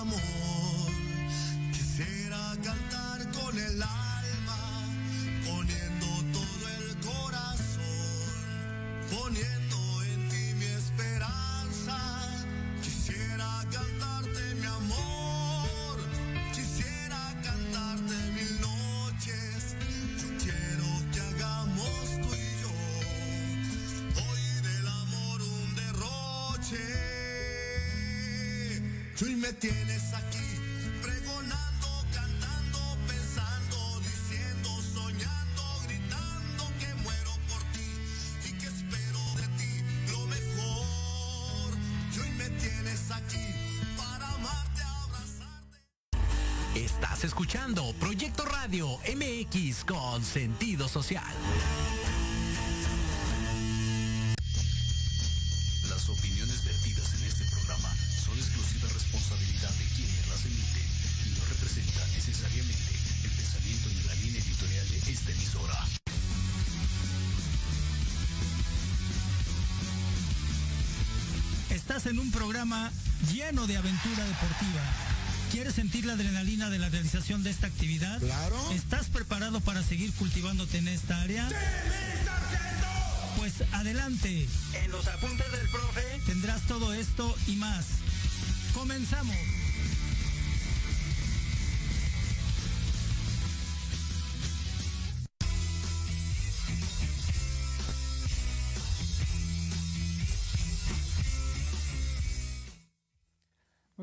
Amor, me tienes aquí pregonando, cantando, pensando, diciendo, soñando, gritando que muero por ti y que espero de ti lo mejor. Y me tienes aquí para amarte, abrazarte. Estás escuchando Proyecto Radio MX con sentido social. Lleno de aventura deportiva. ¿Quieres sentir la adrenalina de la realización de esta actividad? Claro. ¿Estás preparado para seguir cultivándote en esta área? Pues adelante. En los apuntes del profe tendrás todo esto y más. Comenzamos.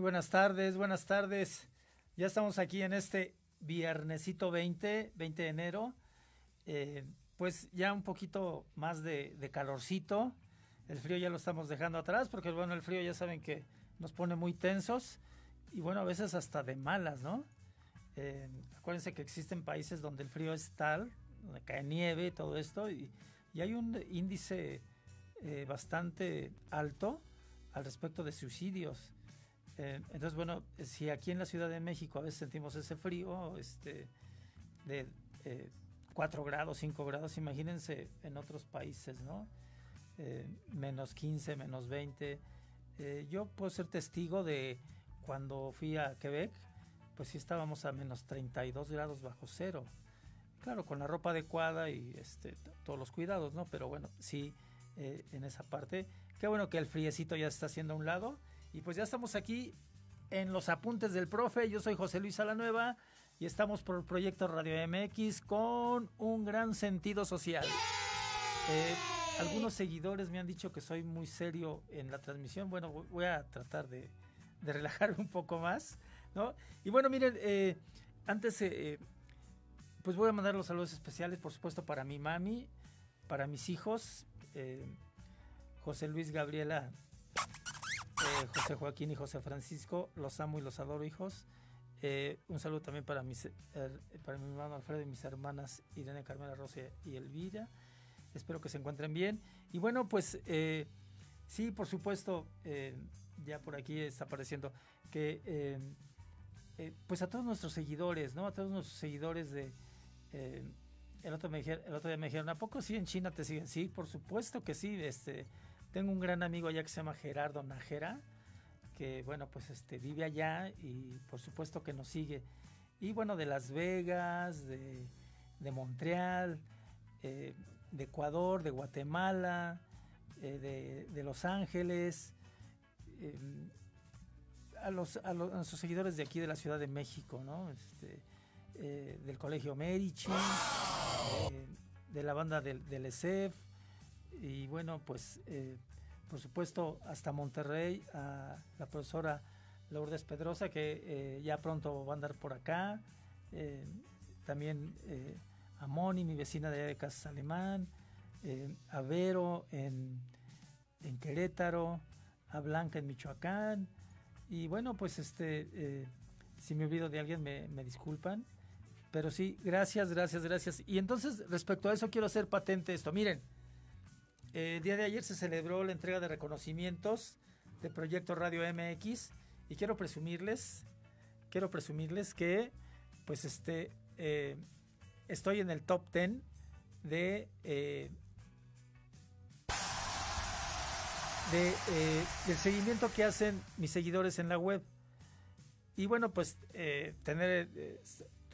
Buenas tardes, buenas tardes. Ya estamos aquí en este viernesito 20, 20 de enero. Eh, pues ya un poquito más de, calorcito. El frío ya lo estamos dejando atrás porque bueno, el frío ya saben que nos pone muy tensos y bueno, a veces hasta de malas, ¿no? Eh, acuérdense que existen países donde el frío es tal, donde cae nieve y todo esto y, y hay un índice eh, bastante alto al respecto de suicidios. Eh, entonces, bueno, si aquí en la Ciudad de México a veces sentimos ese frío este, de eh, 4 grados, 5 grados, imagínense en otros países, ¿no? Eh, menos 15, menos 20. Eh, yo puedo ser testigo de cuando fui a Quebec, pues sí estábamos a menos 32 grados bajo cero. Claro, con la ropa adecuada y este, todos los cuidados, ¿no? Pero bueno, sí, eh, en esa parte. Qué bueno que el friecito ya está haciendo a un lado. Y pues ya estamos aquí en los apuntes del profe. Yo soy José Luis Salanueva y estamos por el proyecto Radio MX con un gran sentido social. Eh, algunos seguidores me han dicho que soy muy serio en la transmisión. Bueno, voy- a tratar de, de relajarme un poco más, ¿no? Y bueno, miren, eh, antes, eh, pues voy a mandar los saludos especiales, por supuesto, para mi mami, para mis hijos, José Luis, Gabriela, José Joaquín y José Francisco. Los amo y los adoro, hijos. Eh, un saludo también para, mis, eh, para mi hermano Alfredo y mis hermanas Irene, Carmela, Rosa y Elvira. Espero que se encuentren bien. Y bueno, pues eh, sí, por supuesto, eh, ya por aquí está apareciendo que pues a todos nuestros seguidores, ¿no? A todos nuestros seguidores de... el, otro me el otro día me dijeron, ¿a poco sí en China te siguen? Sí, por supuesto que sí. Este, tengo un gran amigo allá que se llama Gerardo Najera, que bueno, pues este, vive allá y por supuesto que nos sigue. Y bueno, de Las Vegas, de, Montreal, eh, de Ecuador, de Guatemala, eh, de, Los Ángeles, eh, a, los, a, los, nuestros seguidores de aquí de la Ciudad de México, ¿no? Este, eh, del Colegio Medici, de la banda del, del ESEF, y bueno, pues eh, por supuesto hasta Monterrey, a la profesora Lourdes Pedrosa, que eh, ya pronto va a andar por acá, eh, también eh, a Moni, mi vecina de allá de Casas Alemán, eh, a Vero en, en Querétaro, a Blanca en Michoacán, y bueno, pues este, eh, si me olvido de alguien me, me disculpan, pero sí, gracias, gracias, gracias. Y entonces, respecto a eso, quiero hacer patente esto. Miren, el día de ayer se celebró la entrega de reconocimientos de Proyecto Radio MX y quiero presumirles, quiero presumirles que, pues este, eh, estoy en el top 10 de eh, de, eh, del seguimiento que hacen mis seguidores en la web. Y bueno, pues eh, tener, eh,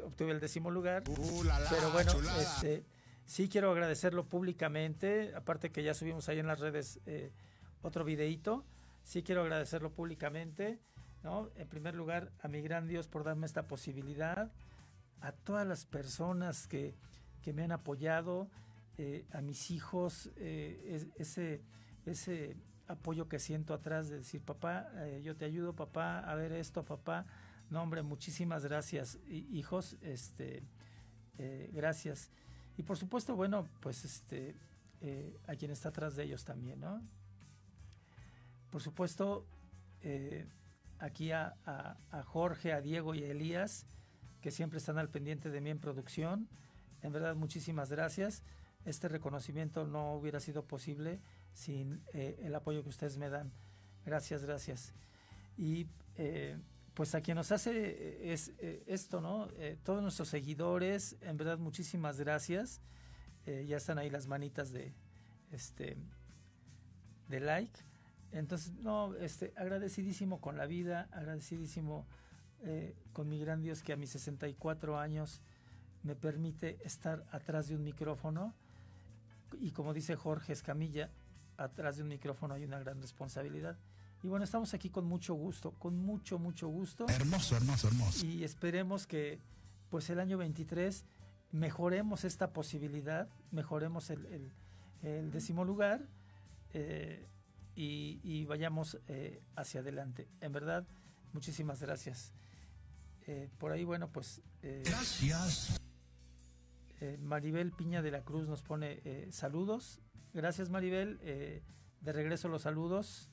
obtuve el décimo lugar. Uh, la, la, pero bueno, chulada. este, sí quiero agradecerlo públicamente, aparte que ya subimos ahí en las redes eh, otro videíto, sí quiero agradecerlo públicamente, ¿no? En primer lugar, a mi gran Dios por darme esta posibilidad, a todas las personas que, que me han apoyado, eh, a mis hijos, eh, es- ese, ese apoyo que siento atrás de decir, papá, yo te ayudo, papá, a ver esto, papá. No, hombre, muchísimas gracias, hi- hijos, este, gracias. Y por supuesto, bueno, pues este, eh, a quien está atrás de ellos también, ¿no? Por supuesto, eh, aquí a, Jorge, a Diego y a Elías, que siempre están al pendiente de mí en producción. En verdad, muchísimas gracias. Este reconocimiento no hubiera sido posible sin eh, el apoyo que ustedes me dan. Gracias, gracias. Y pues a quien nos hace eh, es eh, esto, ¿no? Eh, todos nuestros seguidores, en verdad, muchísimas gracias. Ya están ahí las manitas de este de like. Entonces, no, este, agradecidísimo con la vida, agradecidísimo con mi gran Dios que a mis 64 años me permite estar atrás de un micrófono. Y como dice Jorge Escamilla, atrás de un micrófono hay una gran responsabilidad. Y bueno, estamos aquí con mucho gusto, con mucho, mucho gusto. Hermoso, hermoso, hermoso. Y esperemos que pues el año 23 mejoremos esta posibilidad, mejoremos el, el- el décimo lugar eh, y, y vayamos eh, hacia adelante. En verdad, muchísimas gracias. Eh, por ahí, bueno, pues Gracias. Maribel Piña de la Cruz nos pone saludos. Gracias Maribel. de regreso los saludos.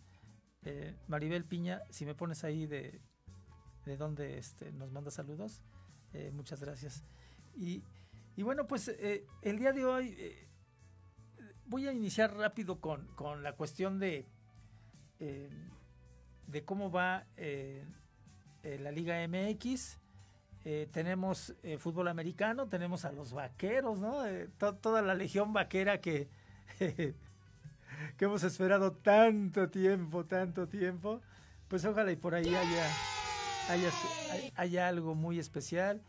Eh, Maribel Piña, si me pones ahí de, de dónde este, nos manda saludos, eh, muchas gracias. Y, y bueno, pues eh, el día de hoy voy a iniciar rápido con, con la cuestión de, de cómo va la Liga MX. Tenemos fútbol americano, tenemos a los vaqueros, ¿no? To- toda la legión vaquera que, que hemos esperado tanto tiempo, tanto tiempo. Pues ojalá y por ahí haya, haya, hay- haya algo muy especial.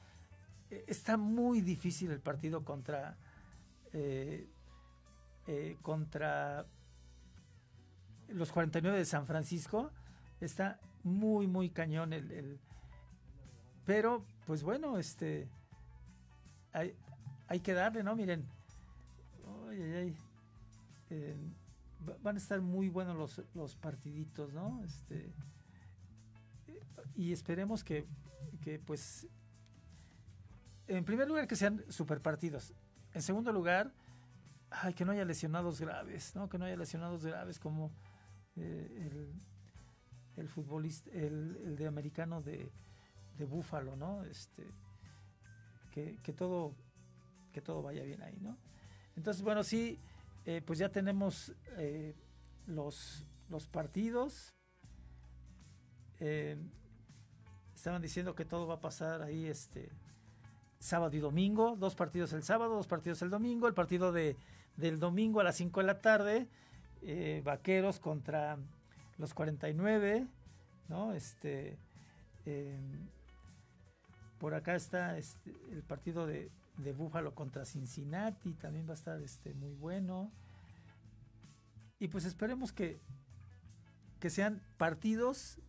Eh, está muy difícil el partido contra, eh, eh, contra los 49 de San Francisco. Está muy, muy cañón el- pero, pues bueno, este. Hay, hay que darle, ¿no? Miren. Ay, ay, ay. Van a estar muy buenos los, los partiditos, ¿no? Este. Y esperemos que, que, pues. En primer lugar, que sean super partidos. En segundo lugar, que no haya lesionados graves, ¿no? Que no haya lesionados graves como eh, el, el futbolista, el, el de americano de, de Búfalo, ¿no? Este, que, que todo que todo vaya bien ahí, ¿no? Entonces, bueno, sí, eh, pues ya tenemos eh, los, los partidos. Eh, estaban diciendo que todo va a pasar ahí este sábado y domingo, dos partidos el sábado, dos partidos el domingo, el partido de, del domingo a las 5 de la tarde, Vaqueros contra los 49, ¿no? Este, por acá está este, el partido de, de Búfalo contra Cincinnati, también va a estar este, muy bueno. Y pues esperemos que, que sean partidos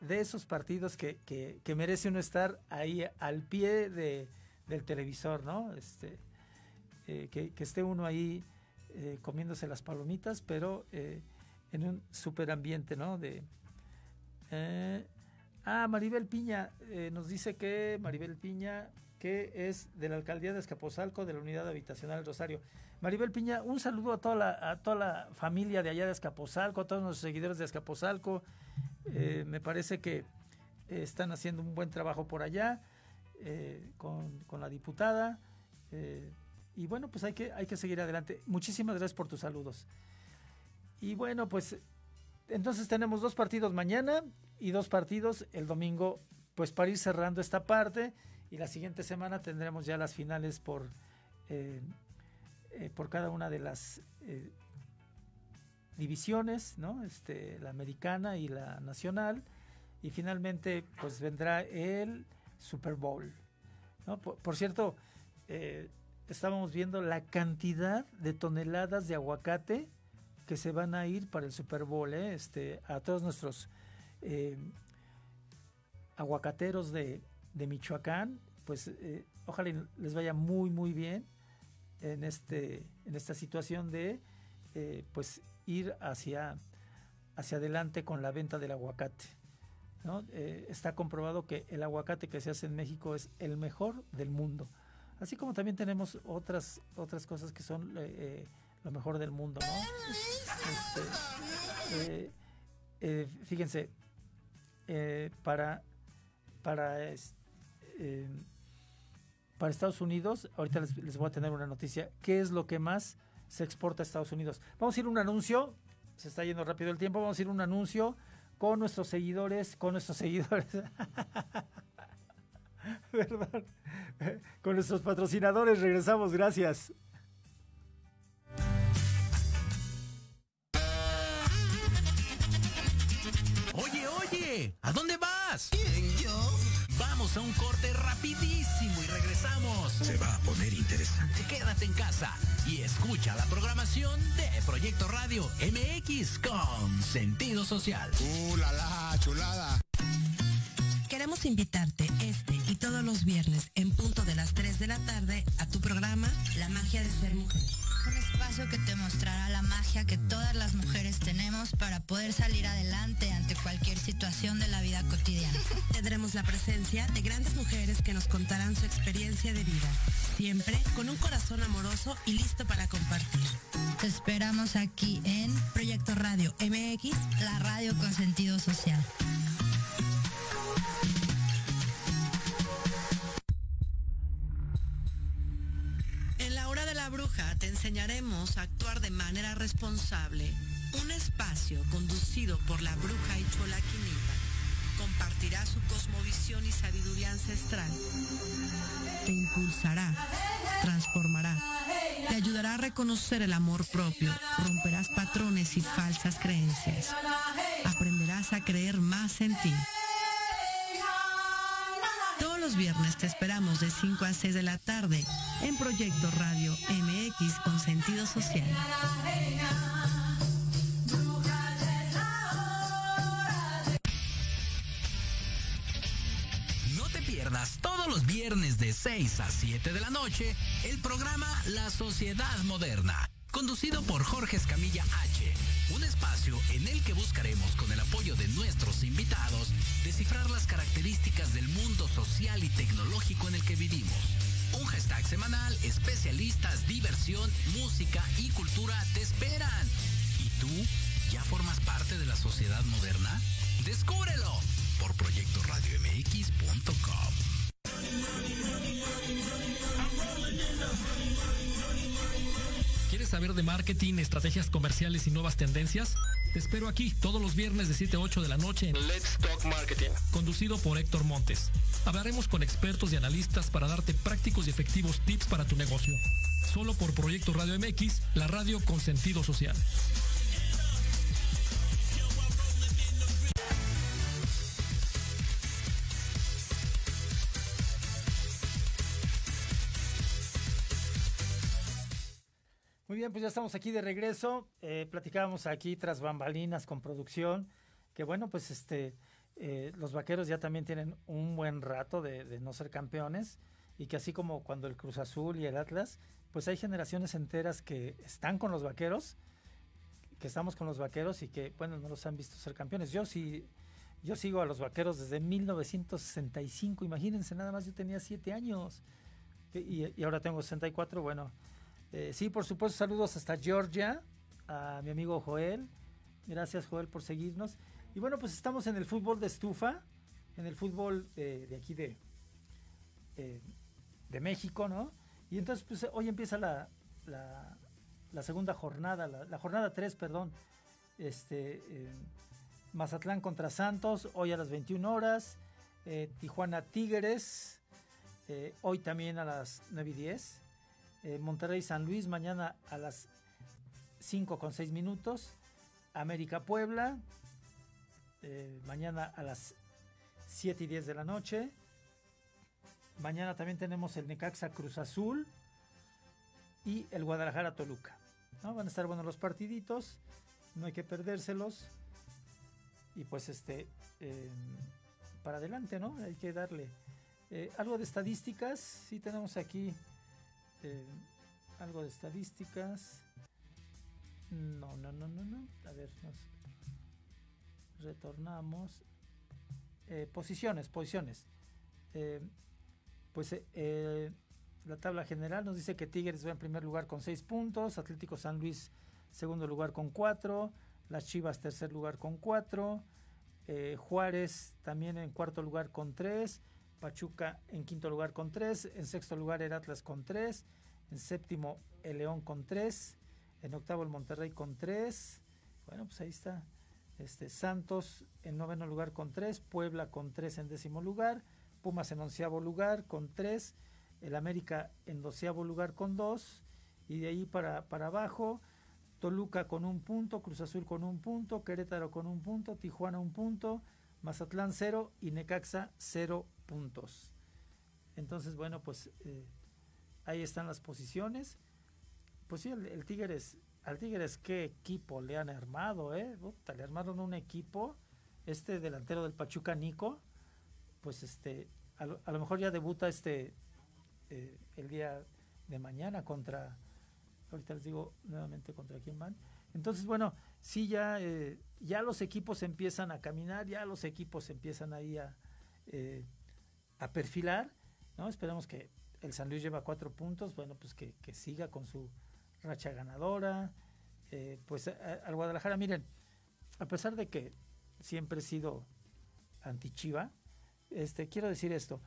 de esos partidos que, que, merece uno estar ahí al pie de, del televisor, ¿no? Este, eh, que, que esté uno ahí eh, comiéndose las palomitas, pero eh, en un super ambiente, ¿no? De, ah, Maribel Piña nos dice que Maribel Piña que es de la alcaldía de Escaposalco de la unidad habitacional Rosario. Maribel Piña, un saludo a toda la, a toda la familia de allá de Escaposalco, a todos los seguidores de Escaposalco. Eh, me parece que eh, están haciendo un buen trabajo por allá eh, con, con la diputada. eh, y bueno, pues hay que, hay que seguir adelante. Muchísimas gracias por tus saludos. Y bueno, pues entonces tenemos dos partidos mañana y dos partidos el domingo, pues para ir cerrando esta parte. Y la siguiente semana tendremos ya las finales por, eh, eh, por cada una de las, eh, divisiones, ¿no? Este, la americana y la nacional. Y finalmente, pues vendrá el Super Bowl. ¿no? Por, por cierto, estábamos viendo la cantidad de toneladas de aguacate que se van a ir para el Super Bowl, este, a todos nuestros aguacateros de, de Michoacán, pues eh, ojalá les vaya muy muy bien en este en esta situación de eh, pues ir hacia hacia adelante con la venta del aguacate. ¿no? Eh, está comprobado que el aguacate que se hace en México es el mejor del mundo. Así como también tenemos otras otras cosas que son lo mejor del mundo, ¿no? Este, fíjense, para para es- eh, para Estados Unidos, ahorita les, les voy a tener una noticia. ¿Qué es lo que más se exporta a Estados Unidos? Vamos a ir a un anuncio. Se está yendo rápido el tiempo. Vamos a ir a un anuncio con nuestros seguidores, con nuestros seguidores. Perdón. Con nuestros patrocinadores. Regresamos. Gracias. Oye, oye, ¿a dónde vas? Vamos a un corte rapidísimo y regresamos. Se va a poner interesante. Quédate en casa y escucha la programación de Proyecto Radio MX con sentido social. ¡Uh, la, la, chulada! Queremos invitarte este y todos los viernes en punto de las 3 de la tarde a tu programa La magia de ser mujer. Un espacio que te mostrará la magia que todas las mujeres tenemos para poder salir adelante ante cualquier situación de la vida cotidiana. Tendremos la presencia de grandes mujeres que nos contarán su experiencia de vida, siempre con un corazón amoroso y listo para compartir. Te esperamos aquí en Proyecto Radio MX, la radio con sentido social. A actuar de manera responsable. Un espacio conducido por la bruja y Quinita compartirá su cosmovisión y sabiduría ancestral. Te impulsará, transformará, te ayudará a reconocer el amor propio, romperás patrones y falsas creencias. Aprenderás a creer más en ti. Todos los viernes te esperamos de 5 a 6 de la tarde en Proyecto Radio MX con sentido social. No te pierdas todos los viernes de 6 a 7 de la noche el programa La Sociedad Moderna, conducido por Jorge Escamilla H. Espacio en el que buscaremos con el apoyo de nuestros invitados descifrar las características del mundo social y tecnológico en el que vivimos. Un hashtag semanal, especialistas, diversión, música y cultura te esperan. ¿Y tú ya formas parte de la sociedad moderna? ¡Descúbrelo! por proyectoradiomx.com. ¿Quieres saber de marketing, estrategias comerciales y nuevas tendencias? Te espero aquí todos los viernes de 7 a 8 de la noche en Let's Talk Marketing. conducido por Héctor Montes. Hablaremos con expertos y analistas para darte prácticos y efectivos tips para tu negocio. Solo por Proyecto Radio MX, la radio con sentido social. Bien, pues ya estamos aquí de regreso. Eh, platicábamos aquí tras bambalinas con producción, que bueno, pues este, eh, los vaqueros ya también tienen un buen rato de, de no ser campeones y que así como cuando el Cruz Azul y el Atlas, pues hay generaciones enteras que están con los vaqueros, que estamos con los vaqueros y que, bueno, no los han visto ser campeones. Yo sí, yo sigo a los vaqueros desde 1965, imagínense, nada más yo tenía siete años y, y ahora tengo 64, bueno. Eh, sí, por supuesto, saludos hasta Georgia, a mi amigo Joel. Gracias, Joel, por seguirnos. Y bueno, pues estamos en el fútbol de estufa, en el fútbol eh, de aquí de, eh, de México, ¿no? Y entonces, pues hoy empieza la, la, la segunda jornada, la, jornada 3, perdón. Este, Mazatlán contra Santos, hoy a las 21 horas. Tijuana Tigres, hoy también a las 9 y 10 eh, Monterrey San Luis mañana a las 5 con 6 minutos. América Puebla, eh, mañana a las 7 y 10 de la noche. Mañana también tenemos el Necaxa Cruz Azul y el Guadalajara Toluca. ¿no? Van a estar buenos los partiditos, no hay que perdérselos. Y pues este, eh, para adelante, ¿no? Hay que darle. Eh, algo de estadísticas, sí tenemos aquí eh, algo de estadísticas. No, no, no, no, no. A ver, nos retornamos. posiciones, posiciones. pues la tabla general nos dice que Tigres va en primer lugar con 6 puntos, Atlético San Luis segundo lugar con 4, las Chivas tercer lugar con 4, eh, Juárez también en cuarto lugar con 3, Pachuca en quinto lugar con 3, en sexto lugar el Atlas con 3, en séptimo el León con 3, en octavo el Monterrey con 3, bueno pues ahí está, este, Santos en noveno lugar con 3, Puebla con 3 en décimo lugar, Pumas en onceavo lugar con 3, el América en doceavo lugar con 2, y de ahí para, para abajo Toluca con un punto, Cruz Azul con un punto, Querétaro con un punto, Tijuana un punto, Mazatlán cero y Necaxa cero puntos. Entonces, bueno, pues eh, ahí están las posiciones. Pues sí, el, Tigres, al Tigres qué equipo le han armado, ¿eh? le armaron un equipo, este delantero del Pachuca Nico, pues este, a lo, mejor ya debuta este eh, el día de mañana contra ahorita les digo nuevamente contra quién van. Entonces, bueno, sí, ya, eh, ya los equipos empiezan a caminar, ya los equipos empiezan ahí a, eh, a perfilar, ¿no? Esperemos que el San Luis lleva cuatro puntos, bueno, pues que, siga con su racha ganadora. Eh, pues al Guadalajara, miren, a pesar de que siempre he sido anti-Chiva, este, quiero decir esto,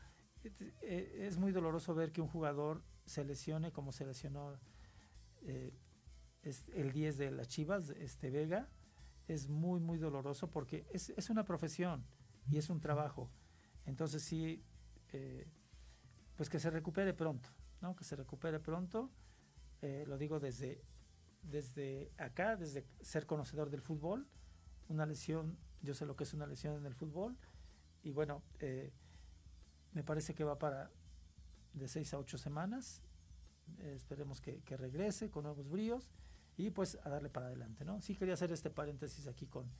es muy doloroso ver que un jugador se lesione como se lesionó el 10 de las Chivas, este Vega, es muy, muy doloroso porque es, es una profesión y es un trabajo. Entonces sí, eh, pues que se recupere pronto, ¿no? Que se recupere pronto. Eh, lo digo desde, desde acá, desde ser conocedor del fútbol. Una lesión, yo sé lo que es una lesión en el fútbol. Y bueno, me parece que va para de 6 a 8 semanas esperemos que, regrese con nuevos bríos y pues a darle para adelante, ¿no? Sí quería hacer este paréntesis aquí con,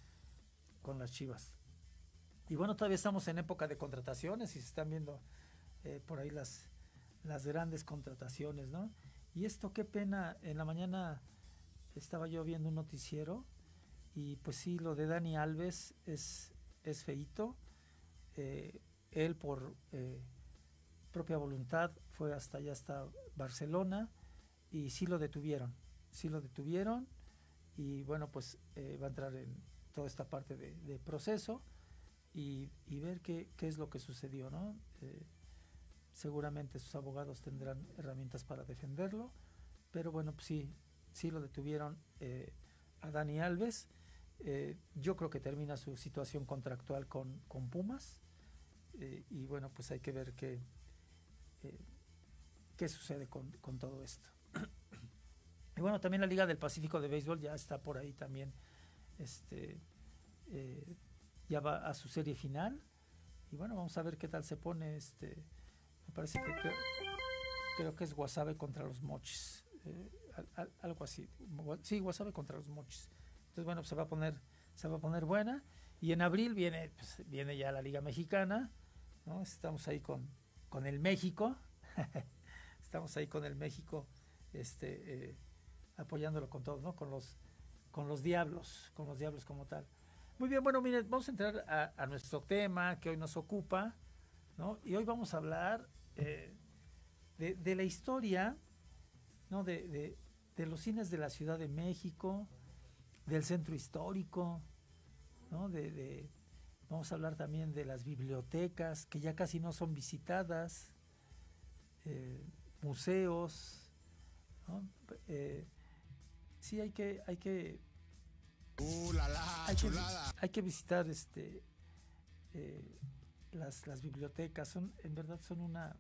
con las Chivas. Y bueno, todavía estamos en época de contrataciones y se están viendo eh, por ahí las, las grandes contrataciones, ¿no? Y esto qué pena, en la mañana estaba yo viendo un noticiero y pues sí, lo de Dani Alves es, es feito. Eh, él por eh, propia voluntad fue hasta allá hasta Barcelona y sí lo detuvieron, sí lo detuvieron y bueno pues eh, va a entrar en toda esta parte de, proceso y, ver qué, es lo que sucedió, ¿no? Eh, seguramente sus abogados tendrán herramientas para defenderlo, pero bueno pues sí, sí lo detuvieron eh, a Dani Alves. yo creo que termina su situación contractual con, con Pumas y bueno pues hay que ver qué qué sucede con, todo esto. Y bueno, también la Liga del Pacífico de Béisbol ya está por ahí también, este, eh, ya va a su serie final. Y bueno, vamos a ver qué tal se pone. Este, me parece que, creo que es Guasave contra los Mochis. Eh, algo así. Sí, Guasave contra los Mochis. Entonces, bueno, se va a poner, se va a poner buena. Y en abril viene, pues, viene ya la Liga Mexicana. Estamos ahí con, con el México. Estamos ahí con el México, este, eh, apoyándolo con todo, ¿no? Con los, con los diablos, con los diablos como tal. Muy bien, bueno, miren, vamos a entrar a, nuestro tema que hoy nos ocupa, ¿no? Y hoy vamos a hablar eh, de, la historia, ¿no? De, los cines de la Ciudad de México, del centro histórico, ¿no? de, Vamos a hablar también de las bibliotecas que ya casi no son visitadas, eh, museos. Eh, sí, hay que, hay que, uh, hay, que hay que visitar este, eh, las, las bibliotecas. Son, en verdad son una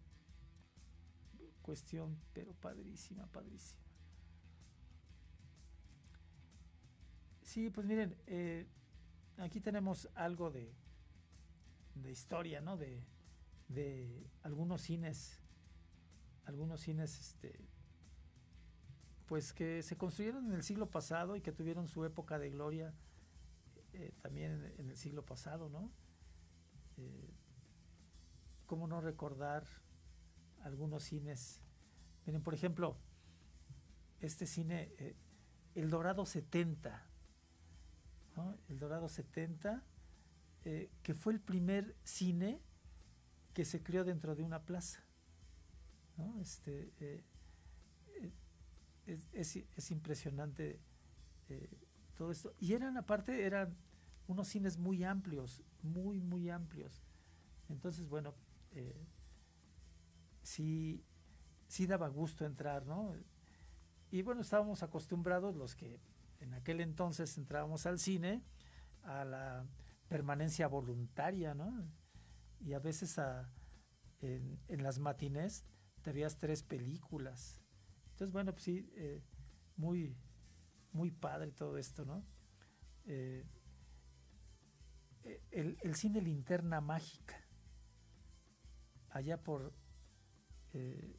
cuestión, pero padrísima, padrísima. Sí, pues miren, eh, aquí tenemos algo de, de historia, ¿no? De, de algunos cines, algunos cines, este, pues que se construyeron en el siglo pasado y que tuvieron su época de gloria eh, también en, el siglo pasado, ¿no? Eh, ¿Cómo no recordar algunos cines? Miren, por ejemplo, este cine, eh, El Dorado 70, ¿no? El Dorado 70, eh, que fue el primer cine que se creó dentro de una plaza. ¿no? Este, es, es, es, impresionante todo esto. Y eran, aparte, eran unos cines muy amplios, muy, muy amplios. Entonces, bueno, eh, sí, sí daba gusto entrar, ¿no? Y bueno, estábamos acostumbrados los que en aquel entonces entrábamos al cine a la permanencia voluntaria, ¿no? Y a veces a, en, en, las matines te veías tres películas. Entonces, bueno, pues sí, eh, muy, muy padre todo esto, ¿no? Eh, el, cine Linterna Mágica, allá por, eh,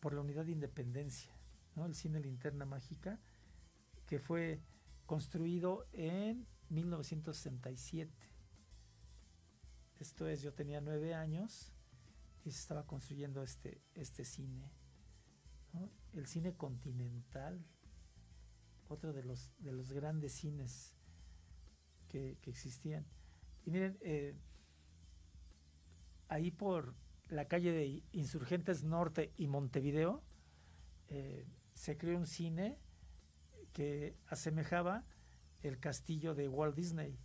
por la Unidad de Independencia, ¿no? el cine Linterna Mágica, que fue construido en 1967. Esto es, yo tenía nueve años y se estaba construyendo este, este cine. El cine continental, otro de los, de los grandes cines que, existían. Y miren, eh, ahí por la calle de Insurgentes Norte y Montevideo, eh, se creó un cine que asemejaba el castillo de Walt Disney.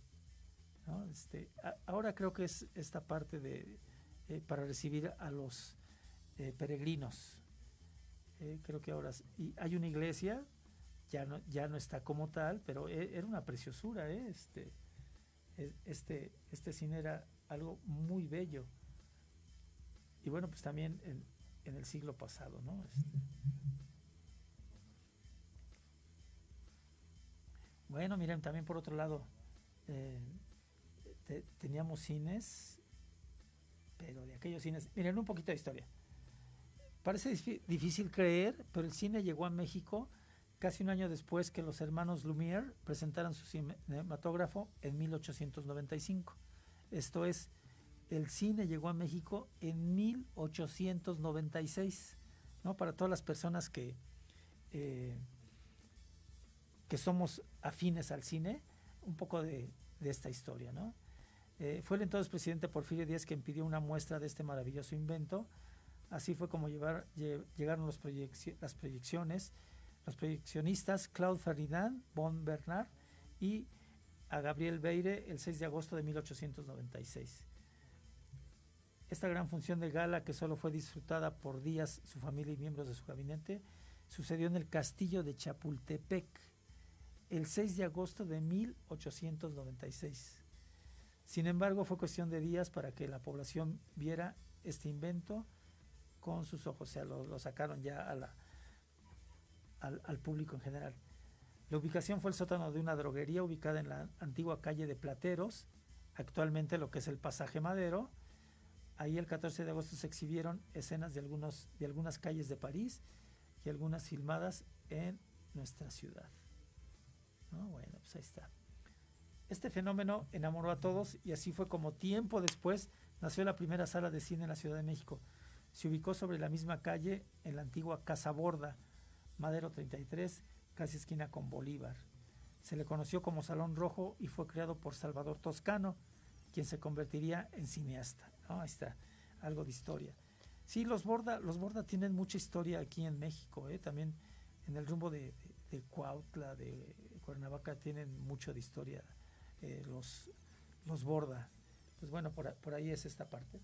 Este, ahora creo que es esta parte de eh, para recibir a los peregrinos. Creo que ahora y hay una iglesia ya no, ya no está como tal, pero e, era una preciosura, ¿eh? este, este, este cine era algo muy bello. Y bueno, pues también en, en el siglo pasado, ¿no? Este. Bueno, miren, también por otro lado, eh, te, teníamos cines, pero de aquellos cines, miren un poquito de historia. Parece difícil creer, pero el cine llegó a México casi un año después que los hermanos Lumière presentaran su cinematógrafo en 1895. Esto es, el cine llegó a México en 1896, ¿no? Para todas las personas que, eh, que somos afines al cine, un poco de, de esta historia, ¿no? Eh, fue el entonces presidente Porfirio Díaz quien pidió una muestra de este maravilloso invento. Así fue como llegaron los las proyecciones los proyeccionistas Claude Ferdinand von Bernard y a Gabriel Beire el 6 de agosto de 1896. Esta gran función de gala, que solo fue disfrutada por días su familia y miembros de su gabinete, sucedió en el castillo de Chapultepec el 6 de agosto de 1896. Sin embargo, fue cuestión de días para que la población viera este invento con sus ojos, o sea, lo, lo sacaron ya a la, al, al, público en general. La ubicación fue el sótano de una droguería ubicada en la antigua calle de Plateros, actualmente lo que es el pasaje Madero. Ahí el 14 de agosto se exhibieron escenas de, algunos, de algunas calles de París y algunas filmadas en nuestra ciudad. ¿No? Bueno, pues ahí está. Este fenómeno enamoró a todos y así fue como tiempo después nació la primera sala de cine en la Ciudad de México. Se ubicó sobre la misma calle en la antigua Casa Borda, Madero 33, casi esquina con Bolívar. Se le conoció como Salón Rojo y fue creado por Salvador Toscano, quien se convertiría en cineasta. Oh, ahí está, algo de historia. Sí, los Borda, los Borda tienen mucha historia aquí en México, ¿eh? también en el rumbo de, de, Cuautla, de Cuernavaca, tienen mucho de historia eh, los, los Borda. Pues bueno, por, por ahí es esta parte.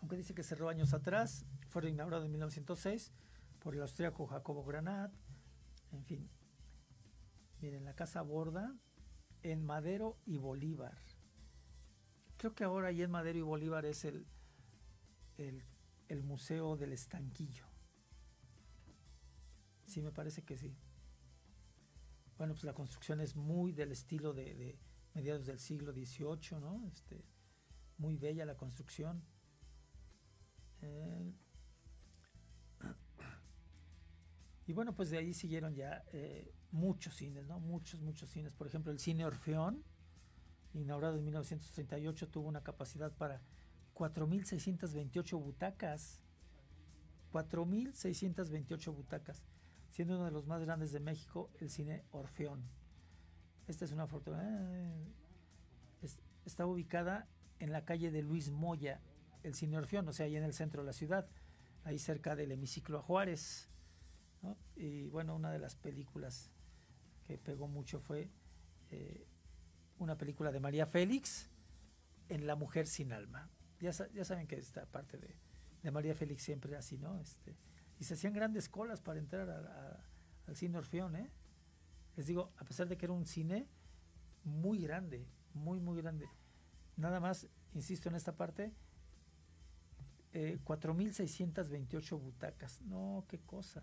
Aunque dice que cerró años atrás, fue inaugurado en 1906 por el austríaco Jacobo Granat, en fin. Miren, la Casa Borda en Madero y Bolívar. Creo que ahora ahí en Madero y Bolívar es el, el, Museo del Estanquillo. Sí, me parece que sí. bueno, pues la construcción es muy del estilo de, de mediados del siglo XVIII, ¿no? Este, muy bella la construcción. Eh, y bueno, pues de ahí siguieron ya eh, muchos cines, ¿no? Muchos, muchos cines. Por ejemplo, el cine Orfeón, inaugurado en 1938, tuvo una capacidad para 4.628 butacas. 4.628 butacas, siendo uno de los más grandes de México, el cine Orfeón. Esta es una foto. eh, es- está ubicada en la calle de Luis Moya, el cine Orfeón, o sea, ahí en el centro de la ciudad, ahí cerca del hemiciclo a Juárez. Y bueno, una de las películas que pegó mucho fue eh, una película de María Félix en La Mujer Sin Alma. Ya, sa- ya saben que esta parte de, de María Félix siempre así, ¿no? Este, y se hacían grandes colas para entrar al cine Orfeón, ¿eh? Les digo, a pesar de que era un cine muy grande, muy, muy grande. Nada más, insisto en esta parte, eh, 4.628 butacas. No, qué cosa.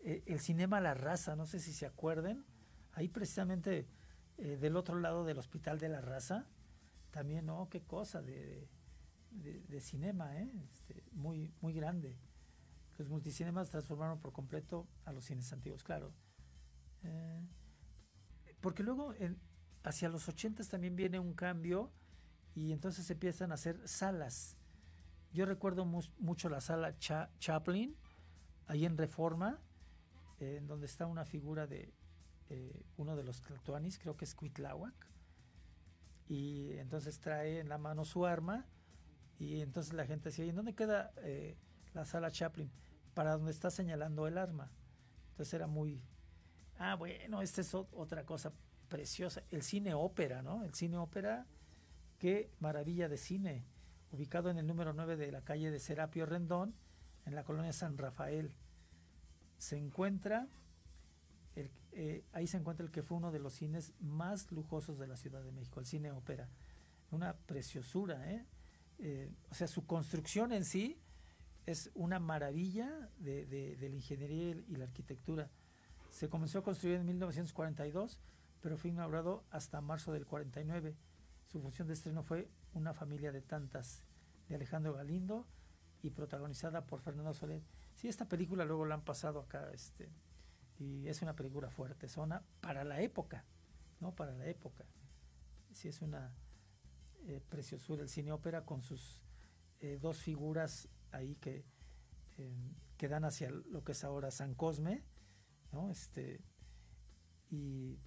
Eh, el cinema La Raza, no sé si se acuerden, ahí precisamente eh, del otro lado del Hospital de la Raza, también, no, qué cosa de, de- de cinema, ¿eh? Este, muy, muy grande. Los multicinemas transformaron por completo a los cines antiguos, claro. Eh, porque luego hacia los 80 también viene un cambio y entonces empiezan a hacer salas. Yo recuerdo mu- mucho la sala Cha- Chaplin, ahí en Reforma, eh, en donde está una figura de eh, uno de los Tlatoanis, creo que es Cuitláhuac, y entonces trae en la mano su arma y entonces la gente decía, ¿y en dónde queda eh, la sala Chaplin? Para donde está señalando el arma. Entonces era muy... Ah, bueno, esta es ot- otra cosa preciosa. El cine ópera, ¿no? El cine ópera, qué maravilla de cine. Ubicado en el número 9 de la calle de Serapio Rendón, en la colonia San Rafael. Se encuentra, eh, ahí se encuentra el que fue uno de los cines más lujosos de la Ciudad de México, el cine ópera. Una preciosura, ¿eh? Eh, o sea, su construcción en sí es una maravilla de, de- la ingeniería y la arquitectura. Se comenzó a construir en 1942, pero fue inaugurado hasta marzo del 49. Su función de estreno fue Una familia de tantas, de Alejandro Galindo y protagonizada por Fernando Soler. Sí, esta película luego la han pasado acá, este, y es una película fuerte, zona para la época, ¿no? Para la época. Sí, es una eh, preciosura el cine ópera con sus eh, dos figuras ahí que, eh, que dan hacia lo que es ahora San Cosme, ¿no? Este, y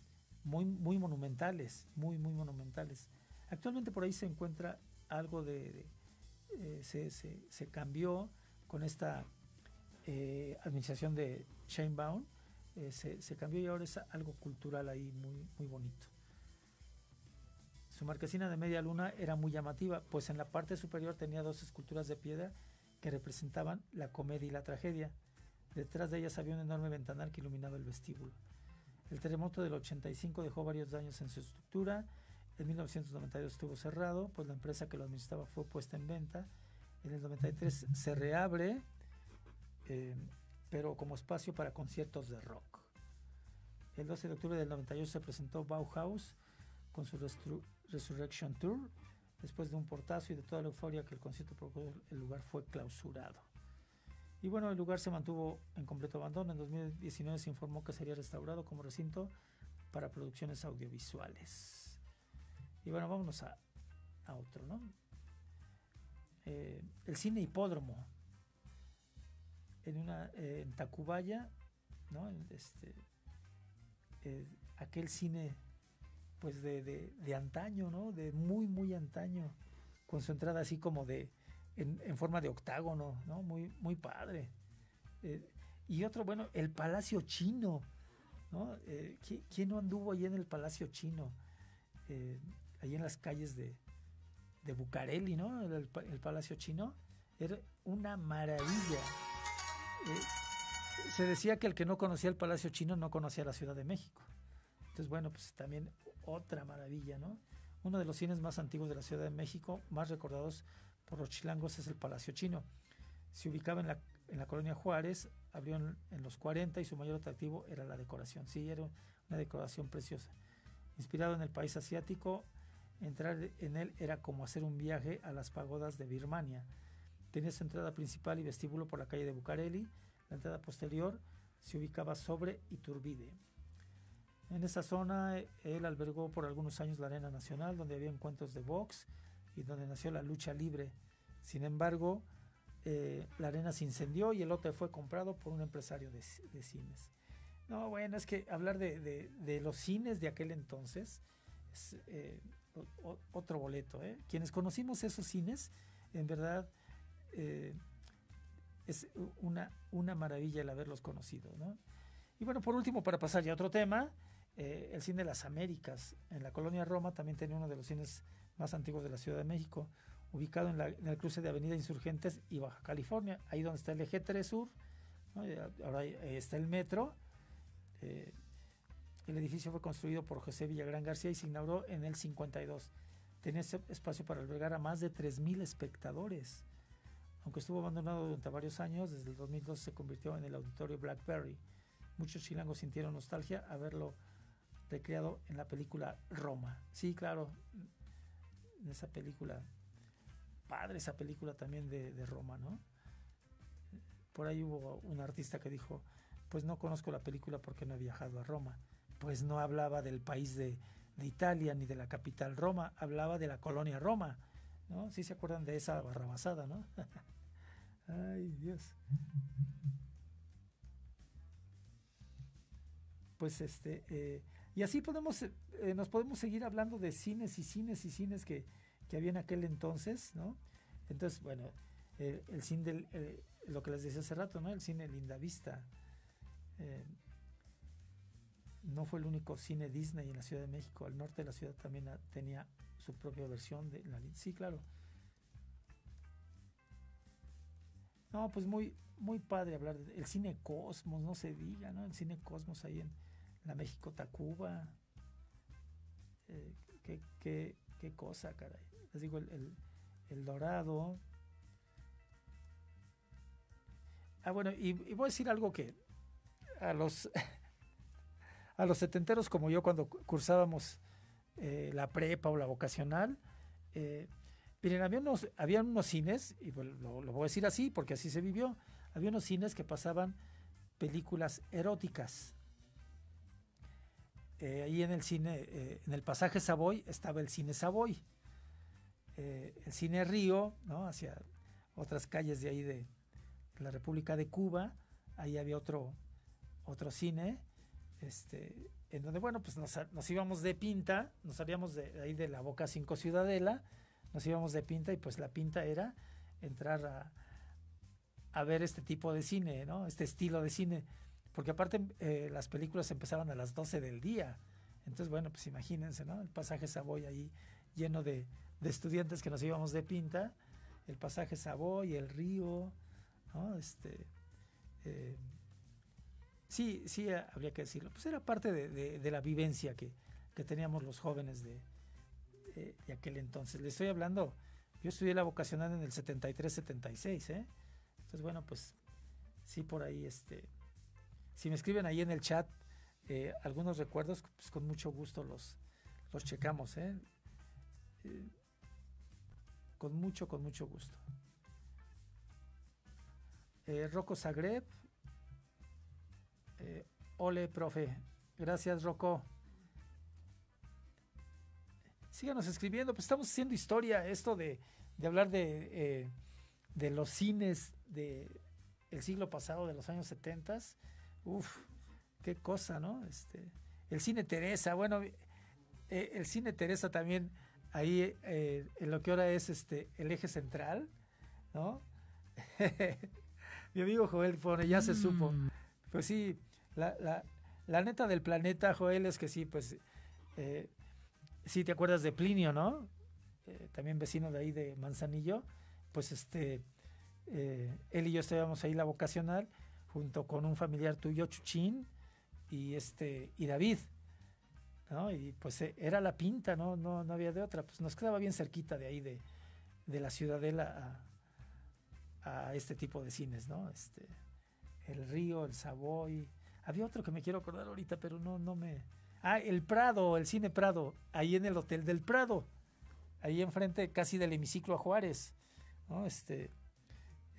muy, muy monumentales, muy, muy monumentales. Actualmente por ahí se encuentra algo de... eh, se, se- cambió con esta eh, administración de Sheinbaum, eh, se, se cambió y ahora es algo cultural ahí muy, muy bonito. Su marquesina de media luna era muy llamativa, pues en la parte superior tenía dos esculturas de piedra que representaban la comedia y la tragedia. Detrás de ellas había un enorme ventanal que iluminaba el vestíbulo. El terremoto del 85 dejó varios daños en su estructura. En 1992 estuvo cerrado, pues la empresa que lo administraba fue puesta en venta. En el 93 se reabre, eh, pero como espacio para conciertos de rock. El 12 de octubre del 98 se presentó Bauhaus con su Resurrection Tour. Después de un portazo y de toda la euforia que el concierto provocó, el lugar fue clausurado. Y bueno, el lugar se mantuvo en completo abandono. En 2019 se informó que sería restaurado como recinto para producciones audiovisuales. Y bueno, vámonos a, a otro, ¿no? Eh, el cine hipódromo. En una eh, en Tacubaya, ¿no? Este, eh, aquel cine pues de, de, de antaño, ¿no? De muy, muy antaño, con su entrada así como de, en, en forma de octágono, ¿no? Muy, muy padre. Y otro, bueno, el Palacio Chino, ¿no? Eh, ¿qui- ¿Quién no anduvo ahí en el Palacio Chino? Ahí en las calles de, de Bucareli, ¿no? El Palacio Chino. Era una maravilla. Eh, se decía que el que no conocía el Palacio Chino no conocía la Ciudad de México. Entonces, bueno, pues también otra maravilla, ¿no? Uno de los cines más antiguos de la Ciudad de México, más recordados por los chilangos, es el Palacio Chino. Se ubicaba en la, en la colonia Juárez, abrió en, en, los 40 y su mayor atractivo era la decoración. Sí, era una decoración preciosa. Inspirado en el país asiático, entrar en él era como hacer un viaje a las pagodas de Birmania. Tenía su entrada principal y vestíbulo por la calle de Bucareli. La entrada posterior se ubicaba sobre Iturbide. En esa zona él albergó por algunos años la Arena Nacional, donde había encuentros de box y donde nació la lucha libre. Sin embargo, eh, la arena se incendió y el lote fue comprado por un empresario de, de cines. No, bueno, es que hablar de, de, los cines de aquel entonces es eh, otro boleto. ¿eh? Quienes conocimos esos cines, en verdad, eh, es una, una maravilla el haberlos conocido. ¿no? Y bueno, por último, para pasar ya a otro tema, eh, el cine de las Américas, en la colonia Roma, también tenía uno de los cines más antiguos de la Ciudad de México, ubicado en, la, en el cruce de Avenida Insurgentes y Baja California, ahí donde está el eje 3 Sur, ¿no? ahora está el metro. El edificio fue construido por José Villagrán García y se inauguró en el 52. Tenía espacio para albergar a más de 3.000 espectadores. Aunque estuvo abandonado durante varios años, desde el 2002 se convirtió en el auditorio Blackberry. Muchos chilangos sintieron nostalgia a verlo recreado en la película Roma. Sí, claro, en esa película, padre esa película también de, de Roma, ¿no? Por ahí hubo un artista que dijo, pues no conozco la película porque no he viajado a Roma. Pues no hablaba del país de, Italia ni de la capital Roma, hablaba de la colonia Roma, ¿no? Sí se acuerdan de esa barrabasada, ¿no? Ay, Dios. Pues este, eh, y así podemos, eh, nos podemos seguir hablando de cines y cines y cines que, que había en aquel entonces, ¿no? Entonces, bueno, eh, el cine del, eh, lo que les decía hace rato, ¿no? El cine Linda Vista. No fue el único cine Disney en la Ciudad de México. Al norte de la ciudad también a, tenía su propia versión de la Sí, claro. No, pues muy, muy padre hablar del cine Cosmos, no se diga, ¿no? El cine Cosmos ahí en la México Tacuba. Eh, qué, qué, qué, cosa, caray. Les digo, el, el, el Dorado. Ah, bueno, y, voy a decir algo que a los a los setenteros como yo cuando cursábamos eh, la prepa o la vocacional, eh, miren, había unos, había unos cines, y lo, voy a decir así porque así se vivió, había unos cines que pasaban películas eróticas. Eh, ahí en el cine, en el pasaje Savoy, estaba el cine Savoy. El cine Río, ¿no? hacia otras calles de ahí de, de la República de Cuba, ahí había otro, otro cine, este, en donde, bueno, pues nos, íbamos de pinta, nos salíamos de, de, ahí de la Boca 5 Ciudadela, nos íbamos de pinta y pues la pinta era entrar a, a ver este tipo de cine, ¿no? Este estilo de cine. Porque aparte eh, las películas empezaban a las 12 del día. Entonces, bueno, pues imagínense, ¿no? El pasaje Savoy ahí lleno de, de estudiantes que nos íbamos de pinta. El pasaje Savoy, el río, ¿no? Este, eh, sí, sí, habría que decirlo. Pues era parte de, de, de la vivencia que, que, teníamos los jóvenes de, de, aquel entonces. Le estoy hablando, yo estudié la vocacional en el 73-76, ¿eh? Entonces, bueno, pues sí, por ahí, este, si me escriben ahí en el chat eh, algunos recuerdos, pues con mucho gusto los, los checamos, ¿eh? Eh, con mucho, con mucho gusto. Eh, Rocco Zagreb, ole, profe. Gracias, Rocco. Síganos escribiendo, pues estamos haciendo historia, esto de, de hablar de, de los cines de el siglo pasado, de los años 70. Uf, qué cosa, ¿no? Este, el cine Teresa, bueno, eh, el cine Teresa también, ahí eh, en lo que ahora es este el eje central, ¿no? Mi amigo Joel pone, ya se mm. supo. Pues sí, la, la, la, neta del planeta, Joel, es que sí, pues, eh, sí te acuerdas de Plinio, ¿no? Eh, también vecino de ahí de Manzanillo pues este, eh, él y yo estábamos ahí la vocacional, junto con un familiar tuyo, Chuchín, y este, y David, ¿no? Y pues eh, era la pinta, ¿no? No, no había de otra, pues nos quedaba bien cerquita de ahí de, de la ciudadela a, a este tipo de cines, ¿no? Este, el Río, el Savoy. Había otro que me quiero acordar ahorita, pero no, no me. Ah, el Prado, el Cine Prado, ahí en el Hotel del Prado, ahí enfrente casi del hemiciclo a Juárez, ¿no? Este,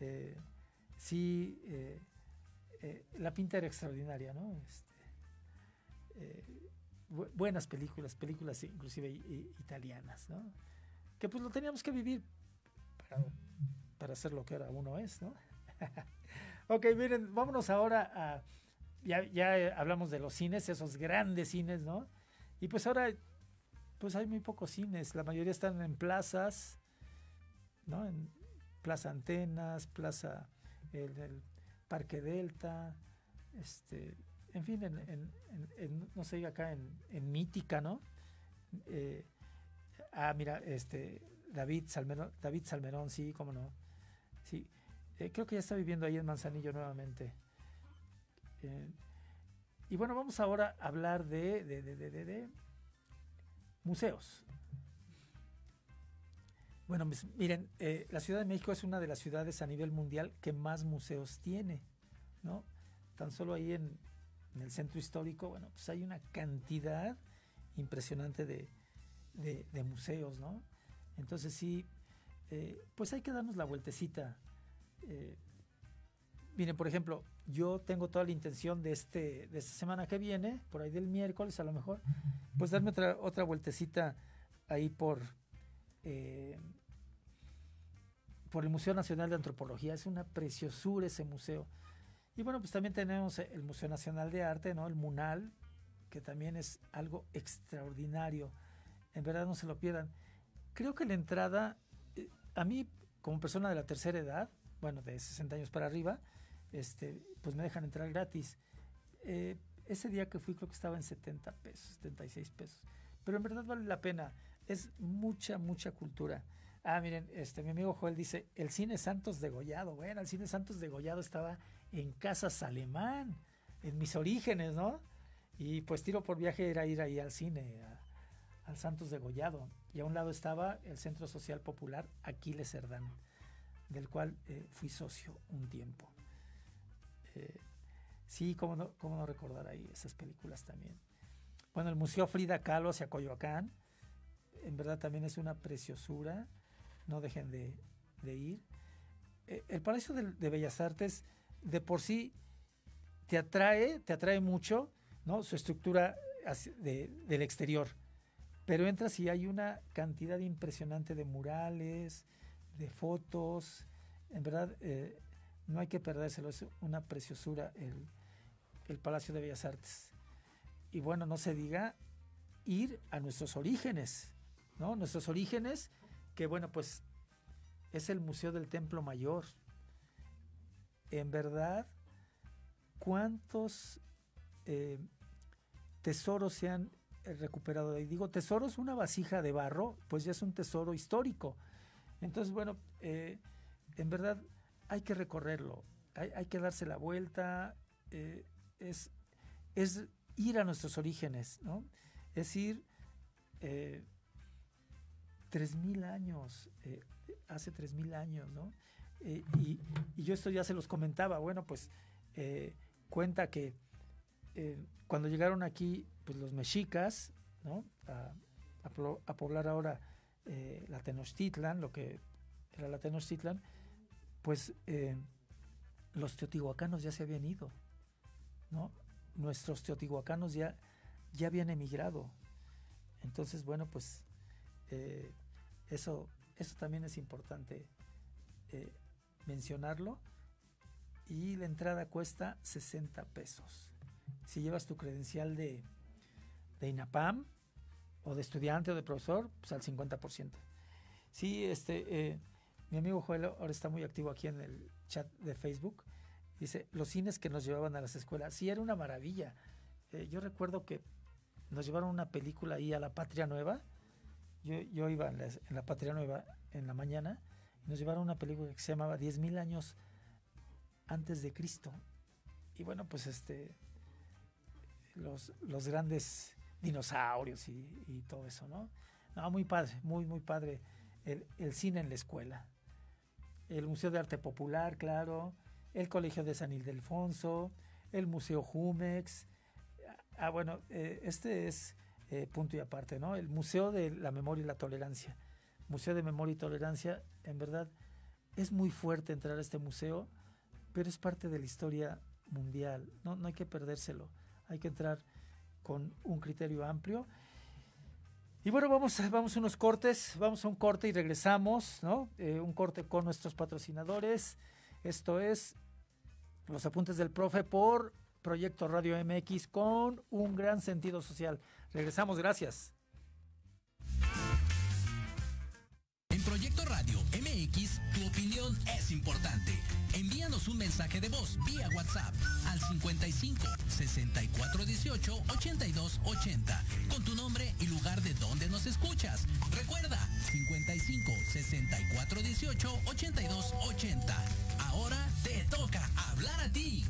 eh, sí, eh, eh, la pinta era extraordinaria, ¿no? Este, buenas películas, películas inclusive italianas, ¿no? Que pues lo teníamos que vivir para, para ser lo que ahora uno es, ¿no? ok, miren, vámonos ahora a... Ya, ya hablamos de los cines, esos grandes cines, ¿no? Y pues ahora, pues hay muy pocos cines, la mayoría están en plazas, ¿no? En Plaza Antenas, Plaza, el, Parque Delta, este, en fin, en, no sé, acá en, Mítica, ¿no? Eh, ah, mira, este, David Salmerón, David Salmerón, sí, cómo no. Sí, eh, creo que ya está viviendo ahí en Manzanillo nuevamente. Eh, y bueno, vamos ahora a hablar de, de, de, de museos. Bueno, miren, eh, la Ciudad de México es una de las ciudades a nivel mundial que más museos tiene, ¿no? Tan solo ahí en, el centro histórico, bueno, pues hay una cantidad impresionante de, museos, ¿no? Entonces sí, eh, pues hay que darnos la vueltecita. Eh, miren, por ejemplo, yo tengo toda la intención de, este, de esta semana que viene, por ahí del miércoles a lo mejor, pues darme otra, otra vueltecita ahí por, eh, por el Museo Nacional de Antropología. Es una preciosura ese museo. Y bueno, pues también tenemos el Museo Nacional de Arte, ¿no? El MUNAL, que también es algo extraordinario. En verdad no se lo pierdan. Creo que la entrada, eh, a mí como persona de la tercera edad, bueno, de 60 años para arriba, este, pues me dejan entrar gratis. Eh, ese día que fui creo que estaba en 70 pesos, 76 pesos. Pero en verdad vale la pena es mucha, mucha cultura. Ah, miren, este, mi amigo Joel dice, el cine Santos de Gollado. Bueno, el cine Santos de Gollado estaba en Casas Alemán, en mis orígenes, ¿no? Y pues tiro por viaje era ir ahí al cine, al Santos de Gollado. Y a un lado estaba el Centro Social Popular Aquiles Cerdán, del cual eh, fui socio un tiempo. Sí, cómo no, cómo no recordar ahí esas películas también. Bueno, el Museo Frida Kahlo hacia Coyoacán en verdad también es una preciosura, no dejen de, ir. Eh, el Palacio de, Bellas Artes de por sí te atrae, te atrae mucho, ¿no? Su estructura del exterior. Pero entras y hay una cantidad impresionante de murales, de fotos. En verdad, eh, no hay que perdérselo, es una preciosura el, el Palacio de Bellas Artes. Y bueno, no se diga ir a nuestros orígenes. ¿no? Nuestros orígenes, que bueno, pues es el Museo del Templo Mayor. En verdad, ¿cuántos eh, tesoros se han eh, recuperado de ahí? Digo, tesoros, una vasija de barro, pues ya es un tesoro histórico. Entonces, bueno, eh, en verdad hay que recorrerlo, hay, que darse la vuelta, es, es ir a nuestros orígenes, ¿no? Es ir 3.000 años, eh, hace 3.000 años, ¿no? Eh, y, yo esto ya se los comentaba, bueno, pues eh, cuenta que cuando llegaron aquí, pues los mexicas, ¿no? A, poblar ahora la Tenochtitlan, lo que era la Tenochtitlan, pues los teotihuacanos ya se habían ido, ¿no? Nuestros teotihuacanos ya, ya habían emigrado. Entonces, bueno, pues eh, eso, eso también es importante eh, mencionarlo. Y la entrada cuesta 60 pesos. Si llevas tu credencial de, de INAPAM o de estudiante o de profesor, pues al 50%. Sí, este, eh, mi amigo Joel ahora está muy activo aquí en el chat de Facebook. Dice, los cines que nos llevaban a las escuelas. Sí, era una maravilla. yo recuerdo que nos llevaron una película ahí a la Patria Nueva yo, iba en la, Patria Nueva en la mañana y nos llevaron una película que se llamaba 10.000 años antes de Cristo. Y bueno, pues este, los, los grandes dinosaurios y, todo eso, ¿no? No, muy padre, muy, muy padre el, cine en la escuela. El Museo de Arte Popular, claro, el Colegio de San Ildefonso, el Museo Jumex. Ah, bueno, eh, este es eh, punto y aparte, ¿no? El Museo de la Memoria y la Tolerancia. Museo de Memoria y Tolerancia, en verdad, es muy fuerte entrar a este museo, pero es parte de la historia mundial, no, no hay que perdérselo, hay que entrar con un criterio amplio. Y bueno, vamos, vamos a unos cortes, vamos a un corte y regresamos, ¿no? Eh, un corte con nuestros patrocinadores. Esto es los apuntes del profe por Proyecto Radio MX con un gran sentido social. Regresamos, gracias. En Proyecto Radio MX, opinión es importante. Envíanos un mensaje de voz vía WhatsApp al 55 64 18 82 80 con tu nombre y lugar de donde nos escuchas. Recuerda 55 64 18 82 80. Ahora te toca hablar a ti.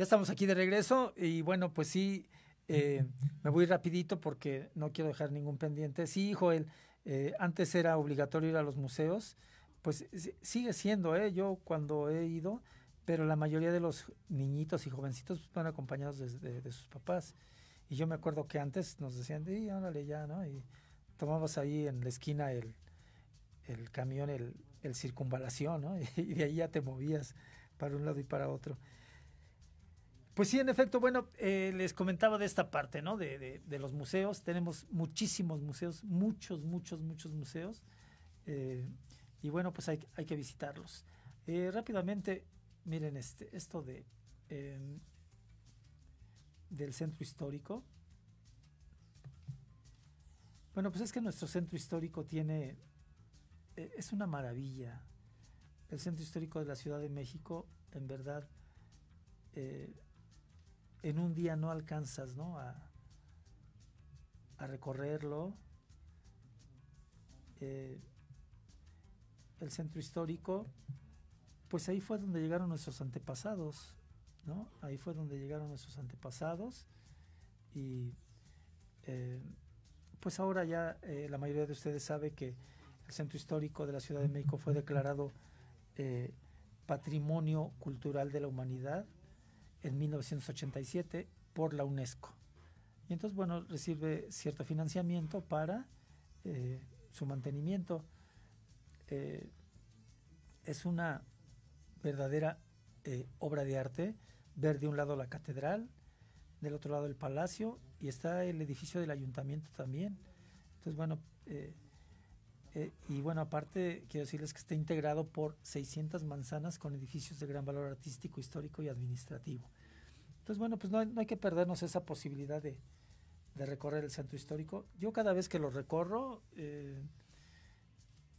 Ya estamos aquí de regreso y bueno, pues sí, eh, me voy rapidito porque no quiero dejar ningún pendiente. Sí, Joel, eh, antes era obligatorio ir a los museos, pues sigue siendo, ¿eh? Yo cuando he ido, pero la mayoría de los niñitos y jovencitos van acompañados de, sus papás. Y yo me acuerdo que antes nos decían, sí, órale ya, ¿no? Y tomabas ahí en la esquina el, el camión, el, el circunvalación, ¿no? Y de ahí ya te movías para un lado y para otro. Pues sí, en efecto, bueno, eh, les comentaba de esta parte, ¿no? De, los museos. Tenemos muchísimos museos, muchos, muchos, muchos museos. Eh, y bueno, pues hay, que visitarlos. Eh, rápidamente, miren este, esto de em, del centro histórico. Bueno, pues es que nuestro centro histórico tiene, es una maravilla. El centro histórico de la Ciudad de México, en verdad, en un día no alcanzas ¿no? A, recorrerlo. Eh, el centro histórico, pues ahí fue donde llegaron nuestros antepasados, ¿no? Ahí fue donde llegaron nuestros antepasados y eh, pues ahora ya eh, la mayoría de ustedes sabe que el centro histórico de la Ciudad de México fue declarado Patrimonio Cultural de la Humanidad en 1987 por la UNESCO. Y entonces, bueno, recibe cierto financiamiento para su mantenimiento. es una verdadera obra de arte ver de un lado la catedral, del otro lado el palacio y está el edificio del ayuntamiento también. Entonces, bueno, eh, eh, y bueno, aparte quiero decirles que está integrado por 600 manzanas con edificios de gran valor artístico, histórico y administrativo. Entonces, bueno, pues no hay, que perdernos esa posibilidad de, recorrer el centro histórico. Yo cada vez que lo recorro, eh,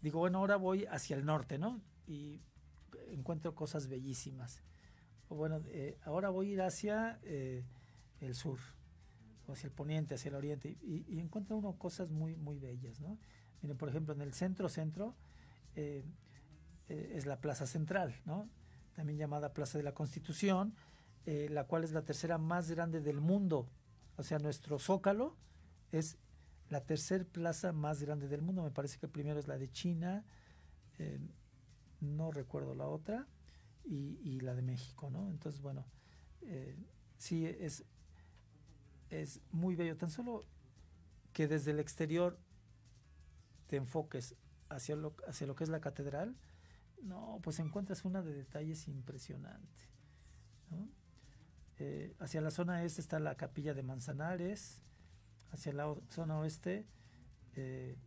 digo, bueno, ahora voy hacia el norte, ¿no? Y encuentro cosas bellísimas bueno, eh, ahora voy a ir hacia eh, el sur, hacia el poniente, hacia el oriente, y, y, encuentra uno cosas muy, muy bellas, ¿no? Miren, por ejemplo, en el centro-centro eh, es la Plaza Central, ¿no? También llamada Plaza de la Constitución, la cual es la tercera más grande del mundo. O sea, nuestro Zócalo es la tercera plaza más grande del mundo. Me parece que primero es la de China, no recuerdo la otra y, la de México, ¿no? Entonces, bueno, eh, sí es, es muy bello. Tan solo que desde el exterior te enfoques hacia lo, hacia lo que es la catedral, no, pues encuentras una de detalles impresionante. Eh, hacia la zona este está la capilla de Manzanares, hacia la zona oeste eh,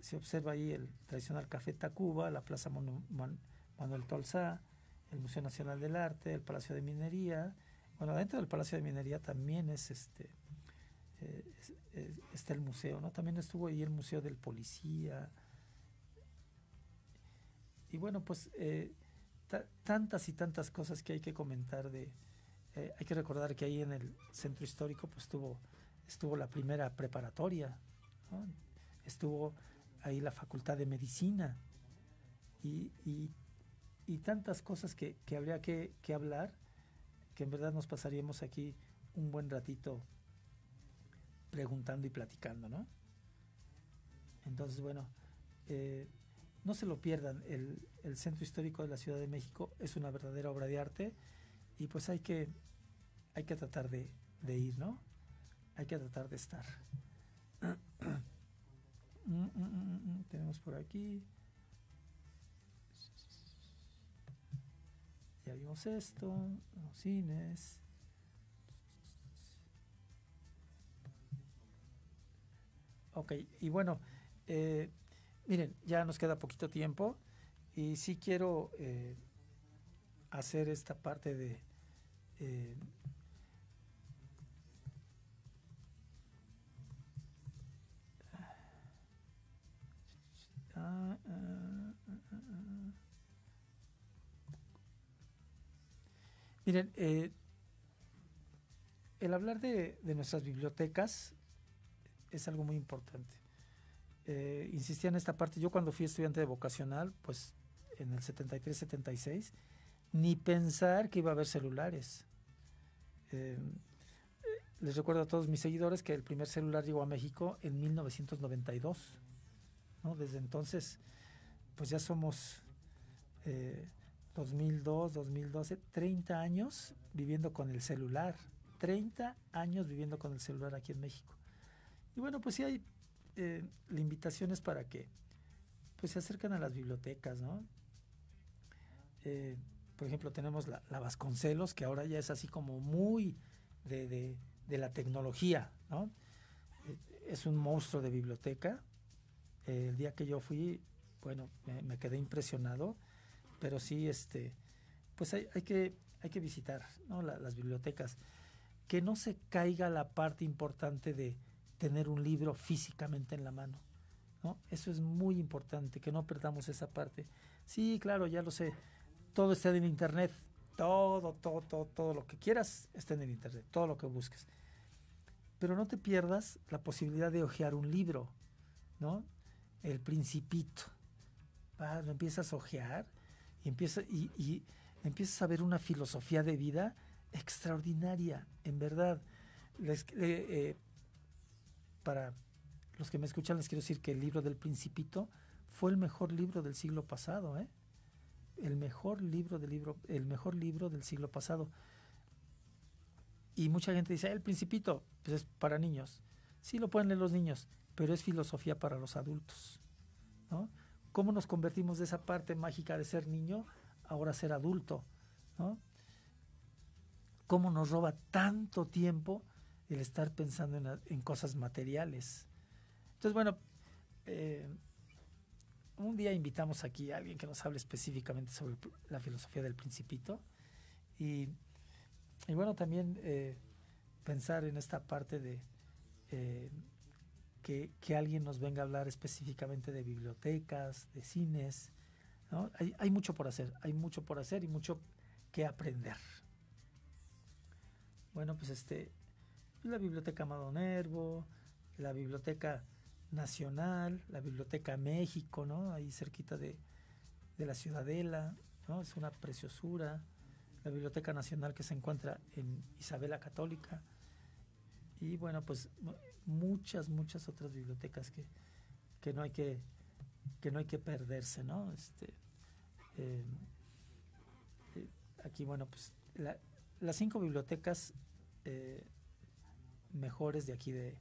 se observa ahí el tradicional Café Tacuba, la Plaza Manuel Tolzá, el Museo Nacional del Arte, el Palacio de Minería. Bueno, dentro del Palacio de Minería también es este eh, está el museo, ¿no? También estuvo ahí el Museo del Policía. Y bueno, pues eh, tantas y tantas cosas que hay que comentar de. Eh, hay que recordar que ahí en el centro histórico pues estuvo, estuvo la primera preparatoria, estuvo ahí la Facultad de Medicina y, y y tantas cosas que, habría que, hablar, que en verdad nos pasaríamos aquí un buen ratito preguntando y platicando, ¿no? Entonces, bueno, eh, no se lo pierdan, el, Centro Histórico de la Ciudad de México es una verdadera obra de arte y pues hay que, hay que tratar de, de ir, ¿no? Hay que tratar de estar. Mm, mm, mm, tenemos por aquí. Ya vimos esto, los cines. Ok, y bueno, eh, miren, ya nos queda poquito tiempo y sí quiero eh, hacer esta parte de... Eh, ah, ah, ah, Miren, eh, el hablar de, nuestras bibliotecas es algo muy importante. Eh, insistía en esta parte, yo cuando fui estudiante de vocacional, pues en el 73-76, ni pensar que iba a haber celulares. Eh, les recuerdo a todos mis seguidores que el primer celular llegó a México en 1992. Desde entonces, pues ya somos 2002, 2012, 30 años viviendo con el celular, 30 años viviendo con el celular aquí en México. Y bueno, pues sí hay eh, limitaciones para que pues se acercan a las bibliotecas, ¿no? Eh, por ejemplo, tenemos la, Vasconcelos, que ahora ya es así como muy de, la tecnología, ¿no? Eh, es un monstruo de biblioteca. el día que yo fui, bueno, me quedé impresionado pero sí, este, pues hay, que, hay que visitar las bibliotecas. Que no se caiga la parte importante de tener un libro físicamente en la mano. ¿no? Eso es muy importante, que no perdamos esa parte. Sí, claro, ya lo sé. Todo está en internet. Todo, todo, todo, todo lo que quieras está en el internet. Todo lo que busques. Pero no te pierdas la posibilidad de hojear un libro, ¿no? El Principito vas, lo empiezas a ojear y, empieza, y, y empiezas a ver una filosofía de vida extraordinaria, en verdad. Eh, para los que me escuchan les quiero decir que el libro del Principito fue el mejor libro del siglo pasado, ¿eh? El mejor libro del libro, el mejor libro del siglo pasado. Y mucha gente dice, el Principito, pues es para niños. Sí lo pueden leer los niños, pero es filosofía para los adultos, ¿no? ¿Cómo nos convertimos de esa parte mágica de ser niño ahora ser adulto, ¿no? ¿Cómo nos roba tanto tiempo el estar pensando en, cosas materiales? Entonces, bueno, eh, un día invitamos aquí a alguien que nos hable específicamente sobre la filosofía del principito y, y bueno, también eh, pensar en esta parte de eh, que, que, alguien nos venga a hablar específicamente de bibliotecas, de cines, ¿no? hay, hay mucho por hacer, hay mucho por hacer y mucho que aprender. Bueno, pues este, la Biblioteca Amado Nervo, la Biblioteca Nacional, la Biblioteca México, ¿no? Ahí cerquita de, de la Ciudadela, ¿no? Es una preciosura. La Biblioteca Nacional que se encuentra en Isabela Católica. Y bueno, pues muchas, muchas otras bibliotecas que, que no hay que que no hay que perderse, ¿no? Este, eh, eh, aquí, bueno, pues la, las cinco bibliotecas eh, mejores de aquí de,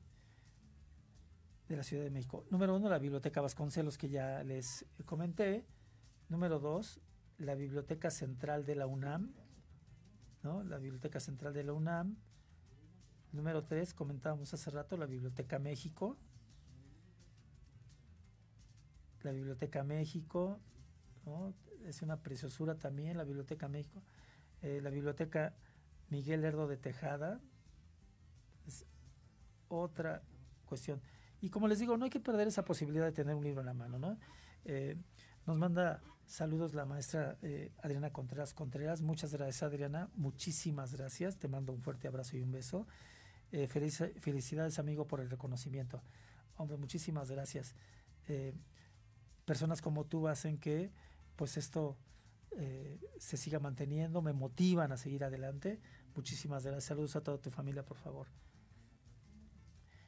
de la Ciudad de México. Número uno, la Biblioteca Vasconcelos, que ya les comenté. Número dos, la Biblioteca Central de la UNAM, ¿no? La Biblioteca Central de la UNAM. Número tres, comentábamos hace rato, la Biblioteca México. La Biblioteca México, ¿no? Es una preciosura también, la Biblioteca México. Eh, la Biblioteca Miguel Lerdo de Tejada. Es otra cuestión. Y como les digo, no hay que perder esa posibilidad de tener un libro en la mano, ¿no? Eh, nos manda saludos la maestra eh, Adriana Contreras Contreras. Muchas gracias, Adriana. Muchísimas gracias. Te mando un fuerte abrazo y un beso. Eh, felicidades, amigo, por el reconocimiento. Hombre, muchísimas gracias. Personas como tú hacen que pues esto se siga manteniendo, me motivan a seguir adelante. Muchísimas gracias. Saludos a toda tu familia, por favor.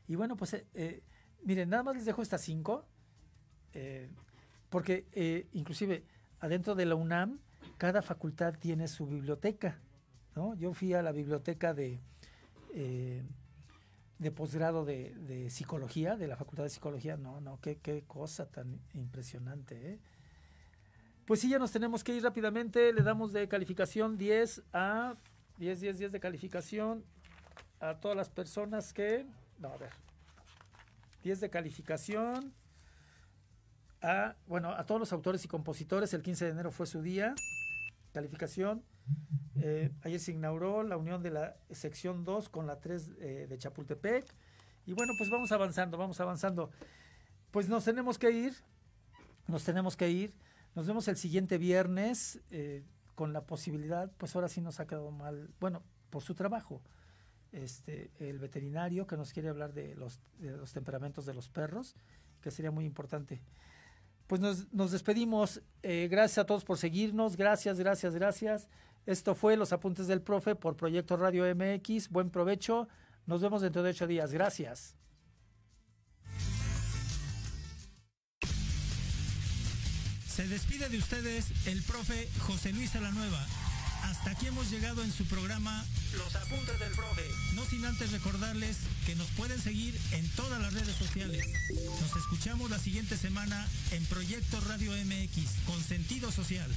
Y bueno, pues eh, miren, nada más les dejo estas cinco, eh, porque eh, inclusive adentro de la UNAM, cada facultad tiene su biblioteca. ¿no? Yo fui a la biblioteca de, eh, de posgrado de, de, psicología, de la Facultad de Psicología. No, no, qué, qué cosa tan impresionante. ¿eh? Pues sí, ya nos tenemos que ir rápidamente. Le damos de calificación 10 a 10, 10, 10 de calificación a todas las personas que... No, a ver. 10 de calificación a, bueno, a todos los autores y compositores. El 15 de enero fue su día. Calificación. Eh, ayer se inauguró la unión de la sección 2 con la 3 eh, de Chapultepec. Y bueno, pues vamos avanzando, vamos avanzando. Pues nos tenemos que ir. Nos tenemos que ir. Nos vemos el siguiente viernes eh, con la posibilidad, pues ahora sí nos ha quedado mal, bueno, por su trabajo. Este, el veterinario que nos quiere hablar de los, de los temperamentos de los perros, que sería muy importante. Pues nos, nos despedimos. Eh, gracias a todos por seguirnos. Gracias, gracias, gracias. Esto fue Los Apuntes del Profe por Proyecto Radio MX. Buen provecho. Nos vemos dentro de ocho días. Gracias. Se despide de ustedes el profe José Luis Alanueva. Hasta aquí hemos llegado en su programa Los Apuntes del Profe. No sin antes recordarles que nos pueden seguir en todas las redes sociales. Nos escuchamos la siguiente semana en Proyecto Radio MX con sentido social.